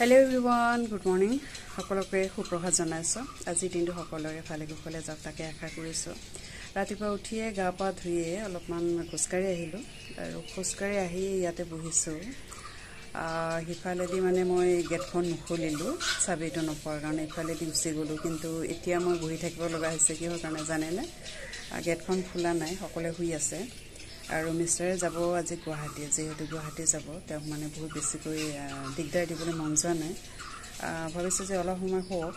Hello everyone good morning সকলোকে সুপ্ৰভাত জনাইছোঁ। আজিৰ দিনটো সকলোৰে ভালে কুশলে যাওক তাকে আশা কৰিছোঁ। ৰাতিপুৱা উঠিয়ে গা পা ধুয়ে অলপমান খোজকাঢ়ি আহিলোঁ আৰু খোজকাঢ়ি আহি ইয়াতে বহিছোঁ। সিফালেদি মানে মই গেটখন নুখুলিলোঁ চাবিটো নোপোৱাৰ কাৰণে ইফালেদি গুচি গ'লোঁ। কিন্তু এতিয়া মই বহি থাকিব লগা হৈছে কিহৰ কাৰণে জানেনে? গেটখন খোলা নাই সকলোৱে শুই আছে। আৰু মিষ্টাৰে যাব আজি গুৱাহাটী যিহেতু গুৱাহাটী যাব তেওঁক মানে বহুত বেছিকৈ দিগদাৰ দিবলৈ মন যোৱা নাই। ভাবিছোঁ যে অলপ সময় শুৱক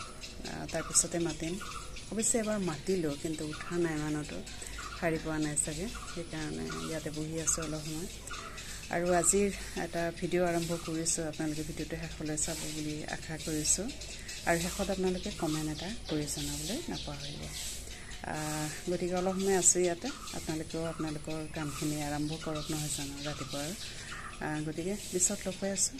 তাৰপিছতে মাতিম। অৱশ্যে এবাৰ মাতিলোঁ কিন্তু উঠা নাই মানুহটো সাৰি পোৱা নাই চাগে সেইকাৰণে ইয়াতে বহি আছোঁ অলপ সময়। আৰু আজিৰ এটা ভিডিঅ' আৰম্ভ কৰিছোঁ আপোনালোকে ভিডিঅ'টো শেষলৈ চাব বুলি আশা কৰিছোঁ। আৰু শেষত আপোনালোকে কমেণ্ট এটা কৰি জনাবলৈ নাপাহৰিব। গতিকে অলপ সময় আছোঁ ইয়াতে আপোনালোকেও আপোনালোকৰ কামখিনি আৰম্ভ কৰক নহয় জানো ৰাতিপুৱাৰ গতিকে পিছত লগ পাই আছোঁ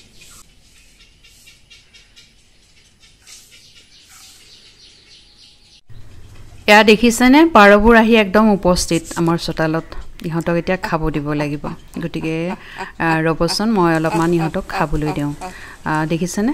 এয়া দেখিছেনে পাৰবোৰ আহি একদম উপস্থিত আমাৰ চোতালত ইহঁতক এতিয়া খাব দিব লাগিব গতিকে ৰ'বচোন মই অলপমান ইহঁতক খাবলৈ দিওঁ দেখিছেনে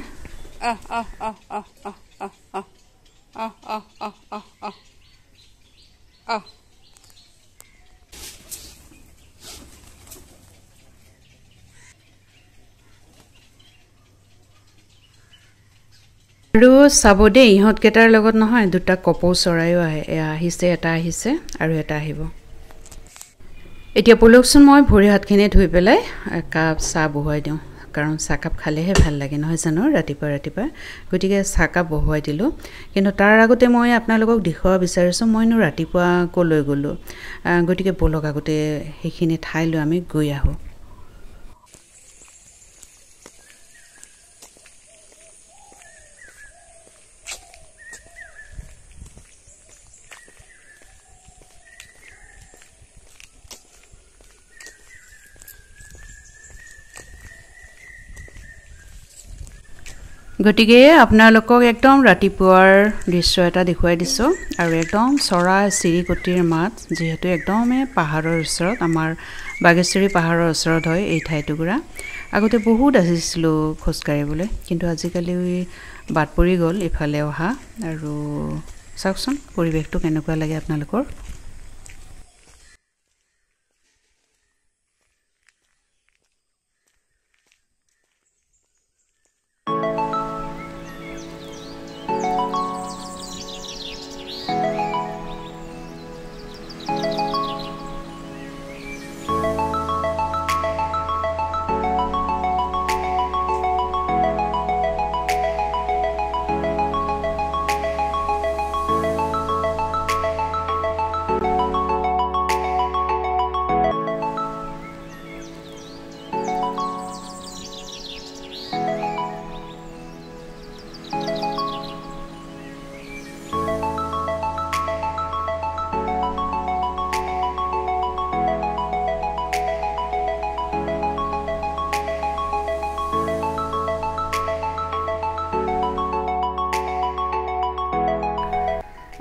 আৰু চাব দেই ইহঁতকেইটাৰ লগত নহয় দুটা কপৌ চৰাইও আহে আহিছে এটা আহিছে আৰু এটা আহিব। এতিয়া পলকচোন মই ভৰি হাতখিনি ধুই পেলাই একাপ চাহ বহুৱাই দিওঁ। কাৰণ চাহকাপ খালেহে ভাল লাগে নহয় জানো? ৰাতিপুৱা ৰাতিপুৱা। গতিকে চাহকাপ বহুৱাই দিলোঁ। কিন্তু তাৰ আগতে মই আপোনালোকক দেখুৱাব বিচাৰিছোঁ মইনো ৰাতিপুৱা ক'লৈ গ'লোঁ? গতিকে ব'লক আগতে সেইখিনি ঠাইলৈ আমি গৈ আহোঁ। গতিকে আপোনালোকক একদম ৰাতিপুৱাৰ দৃশ্য এটা দেখুৱাই দিছোঁ আৰু একদম চৰাই চিৰিকটিৰ মাত যিহেতু একদমেই পাহাৰৰ ওচৰত আমাৰ বাগেশ্বৰী পাহাৰৰ ওচৰত হয় এই ঠাইটুকুৰা। আগতে বহুত আহিছিলোঁ খোজকাঢ়িবলৈ কিন্তু আজিকালি বাট পৰি গ'ল ইফালে অহা। আৰু চাওকচোন পৰিৱেশটো কেনেকুৱা লাগে আপোনালোকৰ?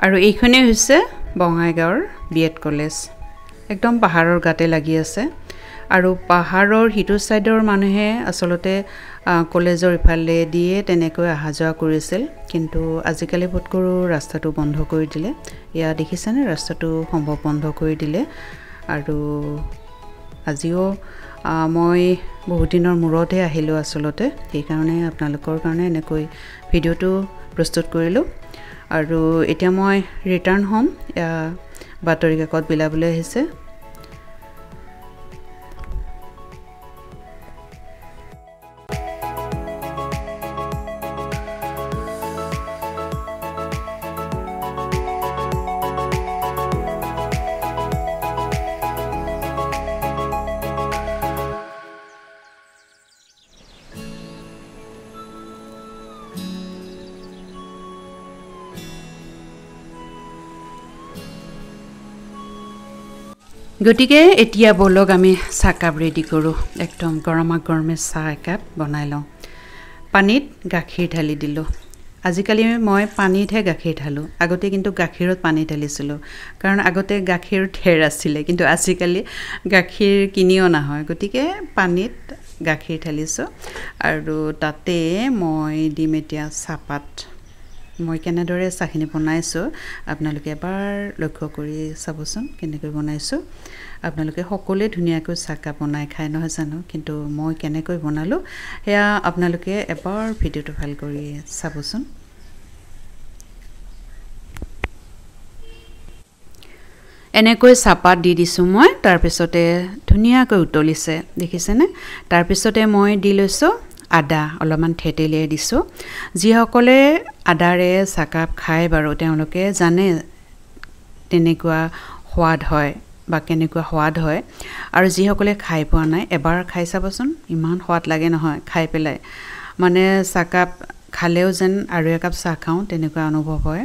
আৰু এইখনেই হৈছে বঙাইগাঁৱৰ বি এড কলেজ। একদম পাহাৰৰ গাতে লাগি আছে। আৰু পাহাৰৰ সিটো ছাইডৰ মানুহে আচলতে কলেজৰ ইফালে দিয়ে তেনেকৈ অহা যোৱা কৰিছিল। কিন্তু আজিকালি বোধকৰো ৰাস্তাটো বন্ধ কৰি দিলে। এয়া দেখিছেনে? ৰাস্তাটো সম্ভৱ বন্ধ কৰি দিলে। আৰু আজিও মই বহুত দিনৰ মূৰতহে আহিলোঁ আচলতে। সেইকাৰণে আপোনালোকৰ কাৰণে এনেকৈ ভিডিঅ'টো প্ৰস্তুত কৰিলোঁ। আৰু এতিয়া মই ৰিটাৰ্ণ হ'ম বাতৰি কাকত বিলাবলৈ আহিছে। গতিকে এতিয়া ব'লক আমি চাহকাপ ৰেডি কৰোঁ। একদম গৰমা গৰমে চাহ একাপ বনাই লওঁ। পানীত গাখীৰ ঢালি দিলোঁ। আজিকালি মই পানীতহে গাখীৰ ঢালোঁ। আগতে কিন্তু গাখীৰত পানী ঢালিছিলোঁ। কাৰণ আগতে গাখীৰ ঠেৰ আছিলে। কিন্তু আজিকালি গাখীৰ কিনি অনা হয় গতিকে পানীত গাখীৰ ঢালিছোঁ। আৰু তাতে মই দিম এতিয়া চাহপাত। মই কেনেদৰে চাহখিনি বনাইছোঁ আপোনালোকে এবাৰ লক্ষ্য কৰি চাবচোন কেনেকৈ বনাইছোঁ। আপোনালোকে সকলোৱে ধুনীয়াকৈ চাহকাপ বনাই খায় নহয় জানো? কিন্তু মই কেনেকৈ বনালোঁ সেয়া আপোনালোকে এবাৰ ভিডিঅ'টো ভাল কৰি চাবচোন। এনেকৈ চাহপাত দি দিছোঁ মই তাৰপিছতে ধুনীয়াকৈ উতলিছে দেখিছেনে? তাৰপিছতে মই দি লৈছোঁ আদা অলপমান থেতেলিয়াই দিছোঁ। যিসকলে আদাৰে চাহকাপ খায় বাৰু তেওঁলোকে জানে তেনেকুৱা সোৱাদ হয় বা কেনেকুৱা সোৱাদ হয়। আৰু যিসকলে খাই পোৱা নাই এবাৰ খাই চাবচোন ইমান সোৱাদ লাগে নহয় খাই পেলাই। মানে চাহকাপ খালেও যেন আৰু একাপ চাহ খাওঁ তেনেকুৱা অনুভৱ হয়।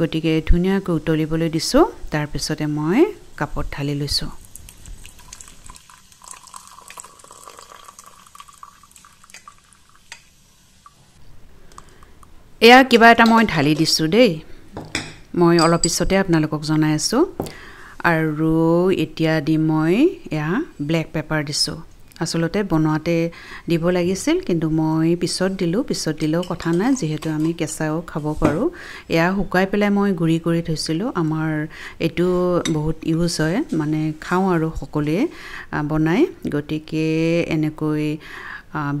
গতিকে ধুনীয়াকৈ উতলিবলৈ দিছোঁ তাৰপিছতে মই কাপত ঢালি লৈছোঁ। এয়া কিবা এটা মই ঢালি দিছোঁ দেই। মই অলপ পিছতে আপোনালোকক জনাই আছোঁ। আৰু এতিয়া দি মই এয়া ব্লেক পেপাৰ দিছোঁ। আচলতে বনোৱাতে দিব লাগিছিল কিন্তু মই পিছত দিলোঁ। পিছত দিলেও কথা নাই যিহেতু আমি কেঁচাও খাব পাৰোঁ। এয়া শুকাই পেলাই মই গুড়ি কৰি থৈছিলোঁ। আমাৰ এইটো বহুত ইউজ হয় মানে খাওঁ আৰু সকলোৱে বনাই। গতিকে এনেকৈ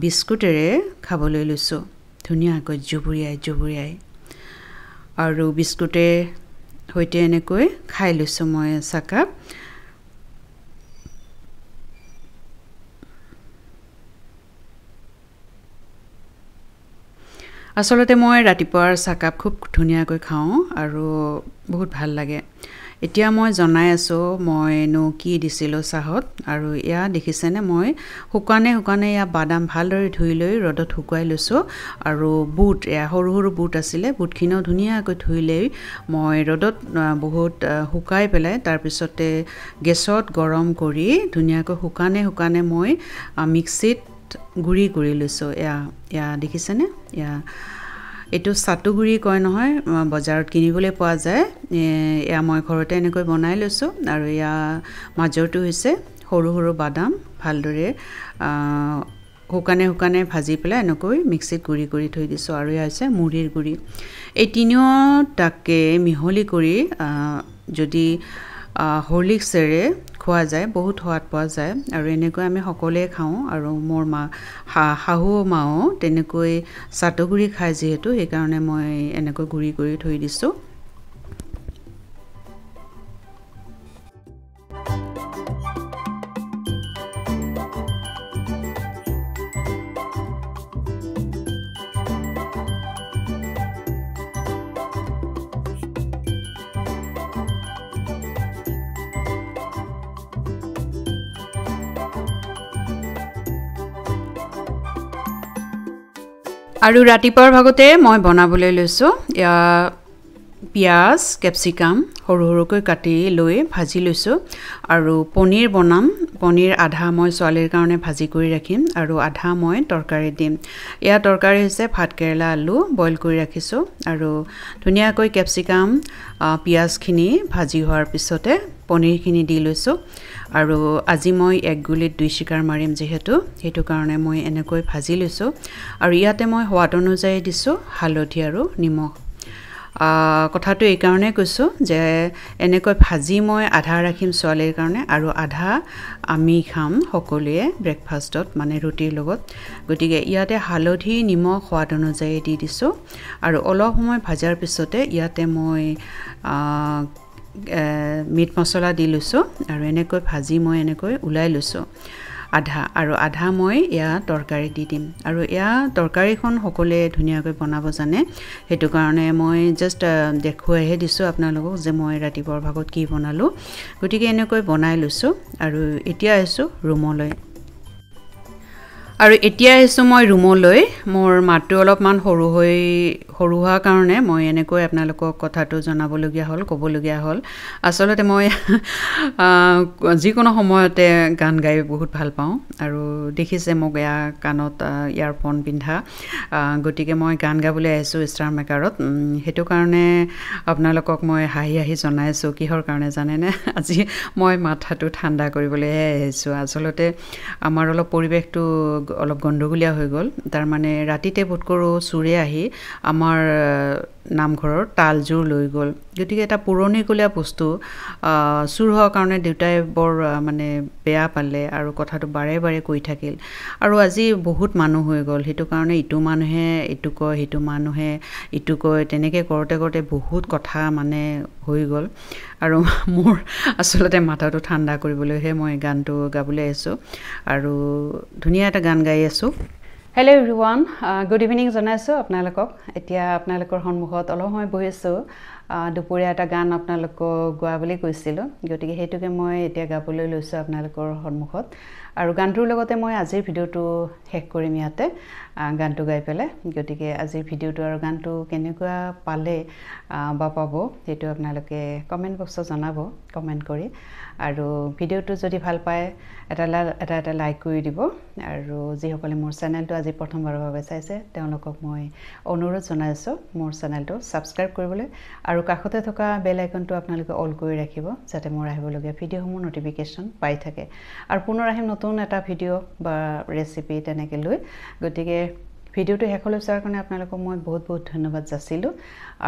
বিস্কুটেৰে খাবলৈ লৈছোঁ। ধুনীয়াকৈ জুবুৰিয়াই জুবুৰিয়াই আৰু বিস্কুটে সৈতে এনেকৈ খাই লৈছোঁ মই চাহকাপ আচলতে মই ৰাতিপুৱাৰ চাহকাপ খুব ধুনীয়াকৈ খাওঁ আৰু বহুত ভাল লাগে। এতিয়া মই জনাই আছোঁ মইনো কি দিছিলোঁ চাহত আৰু এয়া দেখিছেনে মই? শুকানে শুকানে এয়া বাদাম ভালদৰে ধুই লৈ ৰ'দত শুকুৱাই লৈছোঁ আৰু বুট এয়া সৰু সৰু বুট আছিলে বুটখিনিও ধুনীয়াকৈ ধুই লৈ মই ৰ'দত বহুত শুকাই পেলাই তাৰপিছতে গেছত গৰম কৰি ধুনীয়াকৈ শুকানে শুকানে মই মিক্সিত গুড়ি কৰি লৈছোঁ। এয়া এয়া দেখিছেনে? এয়া এইটো চাটুগুড়ি কয় নহয় বজাৰত কিনিবলৈ পোৱা যায়। এয়া মই ঘৰতে এনেকৈ বনাই লৈছোঁ আৰু এয়া মাজৰটো হৈছে সৰু সৰু বাদাম ভালদৰে শুকানে শুকানে ভাজি পেলাই এনেকৈ মিক্সিত গুড়ি কৰি থৈ দিছোঁ আৰু এয়া হৈছে মুড়িৰ গুড়ি। এই তিনিওটাকে মিহলি কৰি যদি হৰ্লিক্সেৰে খোৱা যায় বহুত সোৱাদ পোৱা যায়। আৰু এনেকৈ আমি সকলোৱে খাওঁ আৰু মোৰ মা শাহু মাও তেনেকৈ চাটুগুড়ি খায় যিহেতু সেইকাৰণে মই এনেকৈ গুড়ি কৰি থৈ দিছোঁ। আৰু ৰাতিপুৱাৰ ভাগতে মই বনাবলৈ লৈছোঁ পিঁয়াজ কেপচিকাম সৰু সৰুকৈ কাটি লৈ ভাজি লৈছোঁ আৰু পনীৰ বনাম। পনীৰ আধা মই ছোৱালীৰ কাৰণে ভাজি কৰি ৰাখিম আৰু আধা মই তৰকাৰী দিম। এয়া তৰকাৰী হৈছে ভাতকেৰেলা আলু বইল কৰি ৰাখিছোঁ আৰু ধুনীয়াকৈ কেপচিকাম পিঁয়াজখিনি ভাজি হোৱাৰ পিছতে পনীৰখিনি দি লৈছোঁ। আৰু আজি মই এক গুলিত দুই চিকাৰ মাৰিম যিহেতু সেইটো কাৰণে মই এনেকৈ ভাজি লৈছোঁ। আৰু ইয়াতে মই সোৱাদ অনুযায়ী দিছোঁ হালধি আৰু নিমখ। কথাটো এইকাৰণে কৈছোঁ যে এনেকৈ ভাজি মই আধা ৰাখিম ছোৱালীৰ কাৰণে আৰু আধা আমি খাম সকলোৱে ব্ৰেকফাষ্টত মানে ৰুটিৰ লগত। গতিকে ইয়াতে হালধি নিমখ সোৱাদ অনুযায়ী দি দিছোঁ। আৰু অলপ সময় ভজাৰ পিছতে ইয়াতে মই মিট মছলা দি লৈছোঁ আৰু এনেকৈ ভাজি মই এনেকৈ ওলাই লৈছোঁ। আধা আৰু আধা মই এয়া তৰকাৰী দি দিম। আৰু এয়া তৰকাৰীখন সকলোৱে ধুনীয়াকৈ বনাব জানে। সেইটো কাৰণে মই জাষ্ট দেখুৱাইহে দিছোঁ আপোনালোকক যে মই ৰাতিপুৱাৰ ভাগত কি বনালোঁ। গতিকে এনেকৈ বনাই লৈছোঁ আৰু এতিয়া আহিছোঁ ৰুমলৈ। আৰু এতিয়া আহিছোঁ মই ৰুমলৈ। মোৰ মাতটো অলপমান সৰু হৈ সৰু হোৱাৰ কাৰণে মই এনেকৈ আপোনালোকক কথাটো জনাবলগীয়া হ'ল ক'বলগীয়া হ'ল। আচলতে মই যিকোনো সময়তে গান গাই বহুত ভাল পাওঁ আৰু দেখিছে মোক এয়া কাণত ইয়াৰফোন পিন্ধা। গতিকে মই গান গাবলৈ আহিছোঁ ষ্টাৰ মেকাৰত সেইটো কাৰণে আপোনালোকক মই হাঁহি হাঁহি জনাইছোঁ। কিহৰ কাৰণে জানেনে? আজি মই মাথাটো ঠাণ্ডা কৰিবলৈহে আহিছোঁ। আচলতে আমাৰ অলপ পৰিৱেশটো অলপ গণ্ডগোলীয়া হৈ গ'ল। তাৰমানে ৰাতিতে বোধ কৰোঁ চোৰে আহি। আমাৰ নামঘৰৰ তালযোৰ লৈ গ'ল। গতিকে এটা পুৰণিকলীয়া বস্তু চুৰ হোৱাৰ কাৰণে দেউতাই বৰ মানে বেয়া পালে আৰু কথাটো বাৰে বাৰে কৈ থাকিল। আৰু আজি বহুত মানুহ হৈ গ'ল। সেইটো কাৰণে ইটো মানুহে ইটো কয় সিটো মানুহে ইটো কয়। তেনেকৈ কৰোঁতে কৰোঁতে বহুত কথা মানে হৈ গ'ল। আৰু মোৰ আচলতে মাথাটো ঠাণ্ডা কৰিবলৈহে মই গানটো গাবলৈ আহিছোঁ আৰু ধুনীয়া এটা গান গাই আছোঁ। Hello everyone good evening জনাইছোঁ আপোনালোকক। এতিয়া আপোনালোকৰ সন্মুখত অলপ সময় বহিছোঁ দুপৰীয়া এটা গান আপোনালোকক গোৱা বুলি কৈছিলোঁ। গতিকে সেইটোকে মই এতিয়া গাবলৈ লৈছোঁ আপোনালোকৰ সন্মুখত। আৰু গানটোৰ লগতে মই আজিৰ ভিডিঅ'টো শেষ কৰিম ইয়াতে। গানটো গাই পেলাই। গতিকে আজিৰ ভিডিঅ'টো আৰু গানটো কেনেকুৱা পালে বা পাব সেইটো আপোনালোকে কমেণ্ট বক্সত জনাব কমেণ্ট কৰি। আৰু ভিডিঅ'টো যদি ভাল পায় এটা এটা এটা লাইক কৰি দিব। আৰু যিসকলে মোৰ চেনেলটো আজি প্ৰথমবাৰৰ বাবে চাইছে তেওঁলোকক মই অনুৰোধ জনাইছোঁ মোৰ চেনেলটো ছাবস্ক্ৰাইব কৰিবলৈ। আৰু কাষতে থকা বেল আইকনটো আপোনালোকে অল কৰি ৰাখিব যাতে মোৰ আহিবলগীয়া ভিডিঅ'সমূহ নটিফিকেশ্যন পাই থাকে। আৰু পুনৰ আহিম নতুন এটা ভিডিঅ' বা ৰেচিপি তেনেকৈ লৈ। গতিকে ভিডিঅ'টো শেষলৈ চোৱাৰ কাৰণে আপোনালোকক মই বহুত বহুত ধন্যবাদ যাচিলোঁ।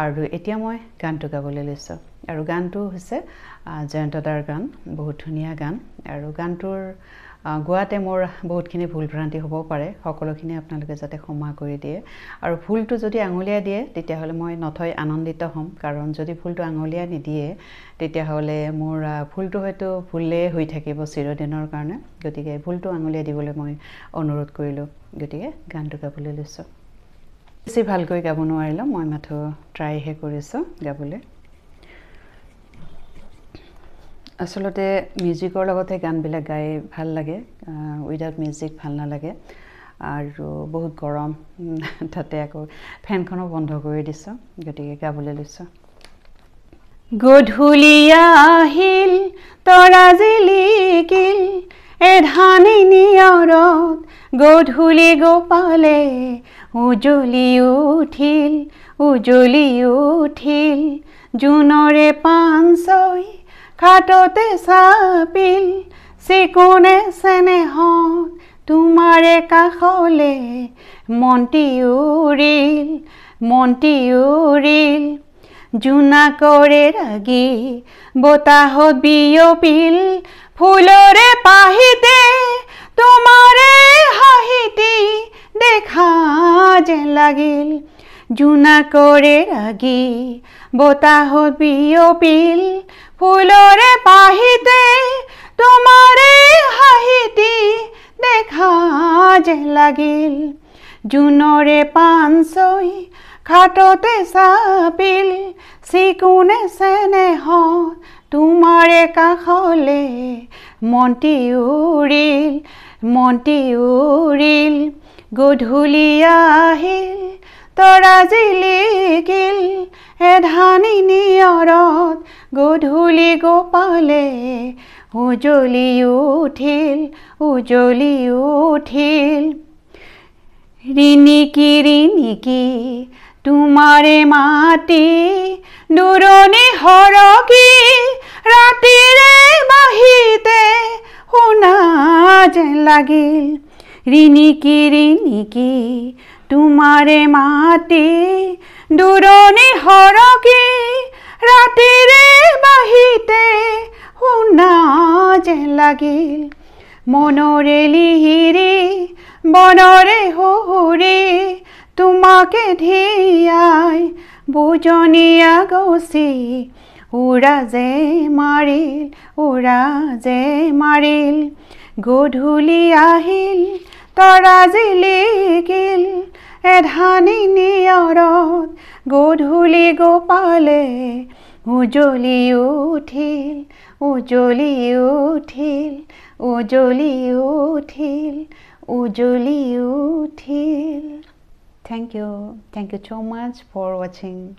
আৰু এতিয়া মই গানটো গাবলৈ লৈছোঁ। আৰু গানটো হৈছে জয়ন্ত দাৰ গান বহুত ধুনীয়া গান। আৰু গানটোৰ গোৱাতে মোৰ বহুতখিনি ভুল ভ্ৰান্তি হ'ব পাৰে সকলোখিনি আপোনালোকে যাতে ক্ষমা কৰি দিয়ে। আৰু ভুলটো যদি আঙুলিয়াই দিয়ে তেতিয়াহ'লে মই নথৈ আনন্দিত হ'ম। কাৰণ যদি ভুলটো আঙুলিয়াই নিদিয়ে তেতিয়াহ'লে মোৰ ভুলটো হয়তো ভুলেই হৈ থাকিব চিৰদিনৰ কাৰণে। গতিকে ভুলটো আঙুলিয়াই দিবলৈ মই অনুৰোধ কৰিলোঁ। গতিকে গানটো গাবলৈ লৈছোঁ। বেছি ভালকৈ গাব নোৱাৰিলোঁ মই মাথো ট্ৰাইহে কৰিছোঁ গাবলৈ। আচলতে মিউজিকৰ লগতে গানবিলাক গাই ভাল লাগে উইদাউট মিউজিক ভাল নালাগে। আৰু বহুত গৰম তাতে আকৌ ফেনখনো বন্ধ কৰি দিছোঁ গতিকে গাবলৈ লৈছোঁ। গধূলি আহিল তৰা জিলিকিল এধানি নিয়ৰত গধূলি গোপালে উজলি উঠিল উজলি উঠিল জোনৰে পাঞ্চই খাটতে চাপিল চিকুণে চেনেহত তোমাৰে কাষলে মন্তি উৰিল মন্তি উৰিল। জোনাকৰে ৰাগি, বতাহত বিয়পিল ফুলৰে পাহিতে তোমাৰে হাঁহিতি দেখা যেন লাগিল। জোনাকৰে ৰাগি, বতাহত বিয়পিল ফুলৰে পাহিতে তোমাৰে হাঁহিতি দেখা যেন লাগিল। জোনৰে পাঞ্চই খাটতে চাপিল চিকুণে চেনেহত তোমাৰে কাষলে মন্তি উৰিল মন্তি উৰিল। গধূলি আহিল তৰা জিলিকিল এধানি নিয়ৰত গধূলি গোপালে, উজলি উঠিল উজলি উঠিল। ৰিণিকি ৰিণিকি তোমাৰে মাতি দূৰণি সৰকি ৰাতিৰে বাহিতে শুনা যেন লাগিল। ৰিণিকি ৰিণিকি তোমাৰে মাতি দূৰণি সৰকি ৰাতিৰে বাহিতে শুনা যেন লাগিল। মনৰে লিহিৰি বনৰে সুহুৰি তোমাকে ধিয়াই বুজনীয়া গছি উৰা যে মাৰিল উৰা যে মাৰিল গধূলি আহিল তৰা জিলিকিল এধানি নিয়ৰত গধূলি গোপালে উজলি উঠিল উজলি উঠিল উজলি উঠিল উজলি উঠিল Thank you. Thank you so much for watching.